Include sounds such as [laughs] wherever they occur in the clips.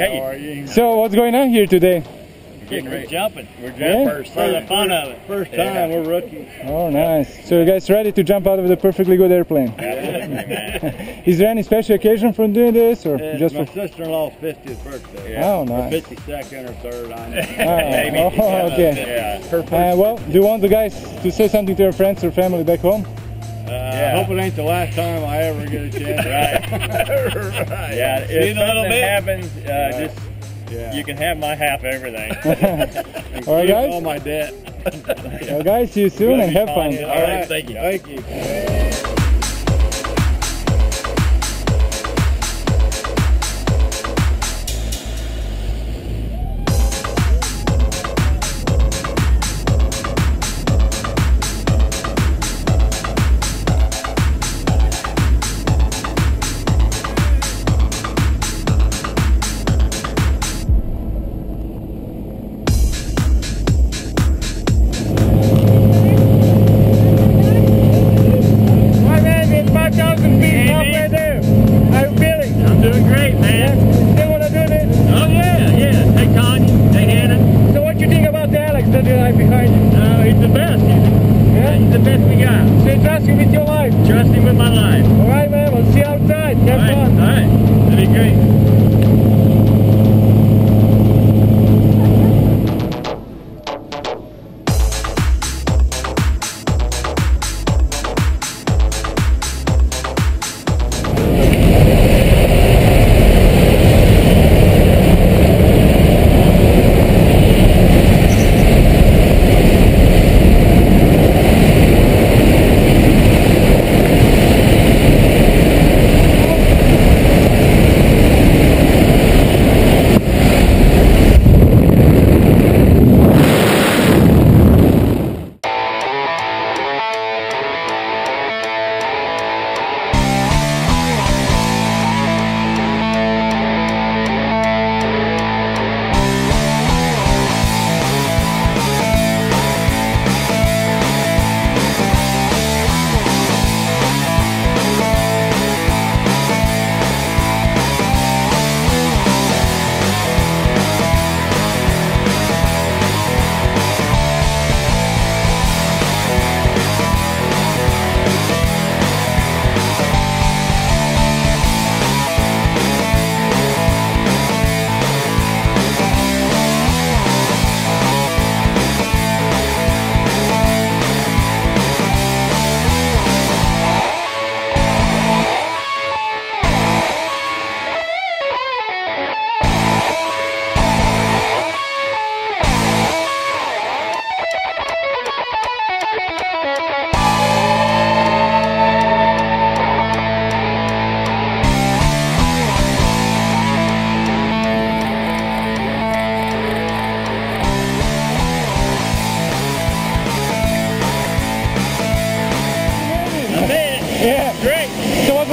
How are you? So what's going on here today? We're jumping. We're jumping Yeah? first for the fun of it. First Yeah. time, we're rookies. Oh, nice. So you guys ready to jump out of the perfectly good airplane? Absolutely. [laughs] Is there any special occasion for doing this, or It's just my for? sister-in-law's 50th birthday. Oh, nice. 52nd or 3rd, I know. [laughs] Maybe. [laughs] oh, okay. Yeah. Uh, well, do you want the guys to say something to your friends or family back home? Yeah. I hope it ain't the last time I ever get a chance. [laughs] Right. right. Yeah. If in a little something bit. happens, uh, just Yeah. you can have my half everything. [laughs] All right, guys. All my debt. Well, guys, see you soon and have fun. All right, thank you. Thank you.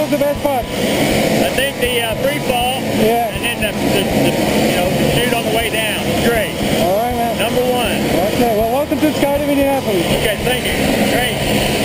Was the best part? I think the uh, free fall Yeah. and then the, the, the you know the chute on the way down. Great. All right, man. Number one. Okay. Well, welcome to Skydiving Indianapolis. Okay, thank you. Great.